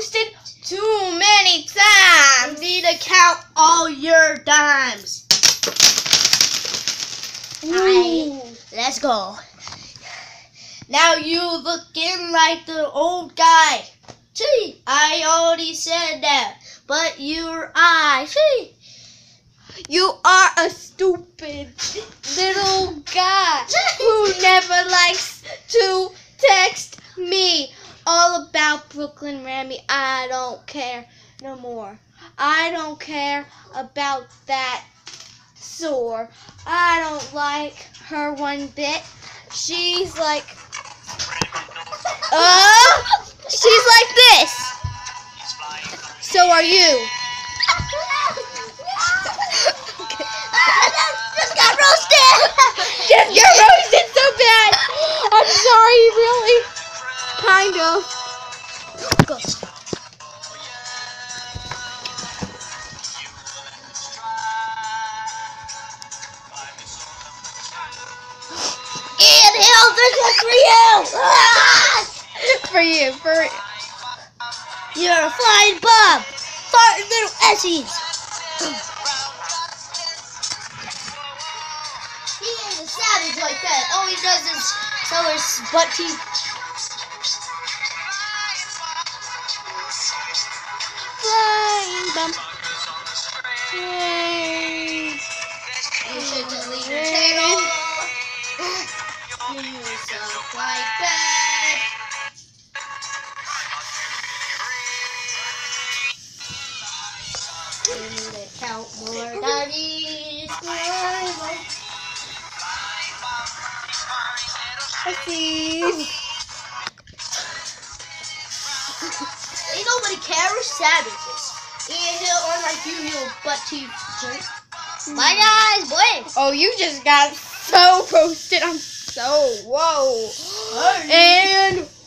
roasted too many times. You need to count all your dimes. Ooh. Let's go. Now you looking like the old guy. Gee, I already said that. But your eyes. Gee. You are a stupid little guy who never likes to text me all about Brooklyn Rami. I don't care no more. I don't care about that sore. I don't like her one bit. She's like, uh, she's like this. So are you. Just got roasted. Just got roasted so bad. I'm sorry, really. Kind of. Go. Ian Hill, this was for you. For you, for You're a flying bum. Fart little essies. He ain't a savage like that. All he does is sell his butt teeth. Yay. You should delete your channel. You suck like that. You need to count more daddies. I see. Ain't nobody cares. Savages. And like you, you butt teeth. Bye guys, boy. Oh, you just got so roasted. I'm so whoa. And sorry. roasted.